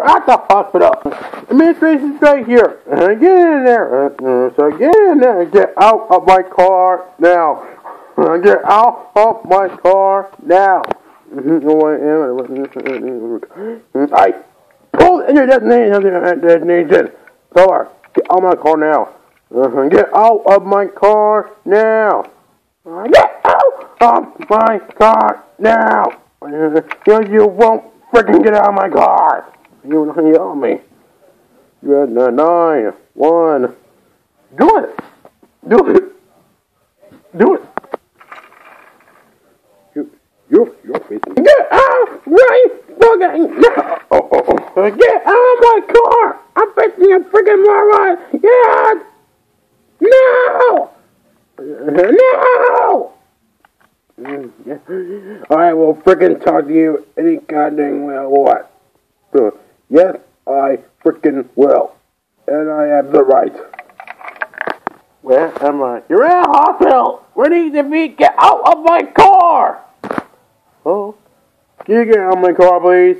at the hospital. Administration's right here. Uh, get in there. Uh, uh, so get in there get out of my car now. Uh, get out of my car now. I pulled in your destination. Car, get out of my car now. Uh, get out of my car now. Uh, Get out of my car now. Uh, you won't freaking get out of my car. You want to yell at me. You had nine, one. Do it. Do it. Do it. You, you, you're facing. Get out right fucking. Oh, oh, oh. Get out of my car. I'm facing a freaking moron. Yeah. No. No. I will freaking talk to you any goddamn well what. Uh, Yes, I freaking will. And I have the right. Where am I? You're in a hospital! Ready to be get out of my car! Oh. Can you get out of my car, please?